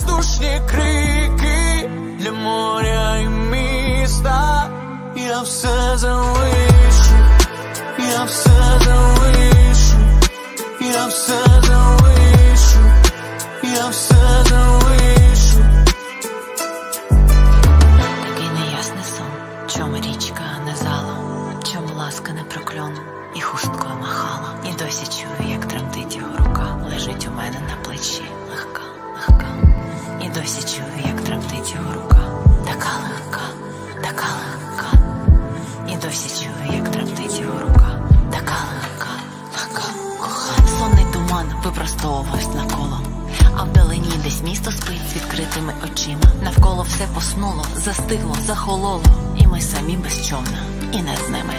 воздушні крики для моря і міста. Я все залишу, я все залишу, я все залишу, я все залишу. Такий неясний сон, чому річка не зала, чому ласка не прокльон і хусткою махала. І досі чую, як тремтить його рука, лежить у мене на плечі. Його рука, така легка, така легка. І досі чую, як тремтить його рука, така легка, легка, кохана. Сонний туман випростовувався навколо. А вдалині десь місто спить з відкритими очима. Навколо все поснуло, застигло, захололо. І ми самі без човна, і не з ними.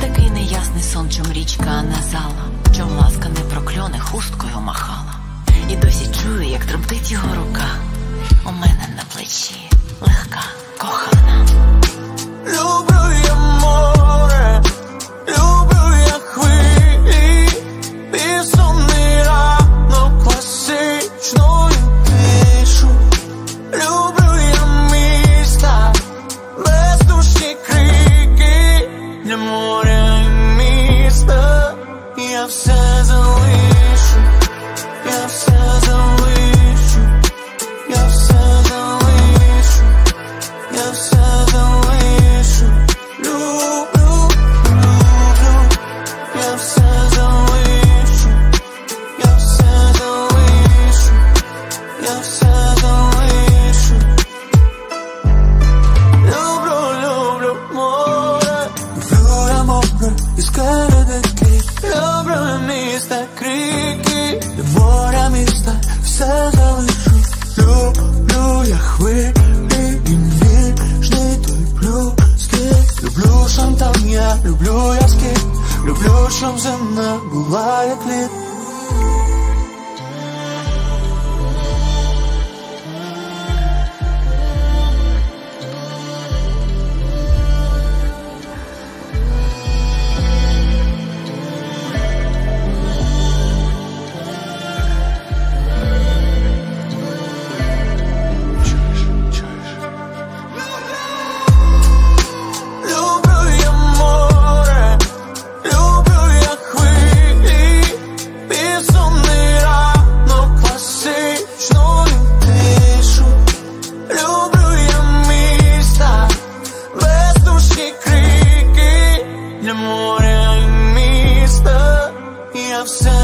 Такий неясний сон, чом річка не зала, чом ласка не прокльоне хусткою махала. І досі чую, як тремтить його рука. У мене на легка, кохана. Люблю я море, люблю я хвилі, безсонний ранок класичною тишу. Люблю я міста, бездушні крики для моря і міста. Я все залишу, я, люблю я скид, люблю, щоб земна була як лід. Я все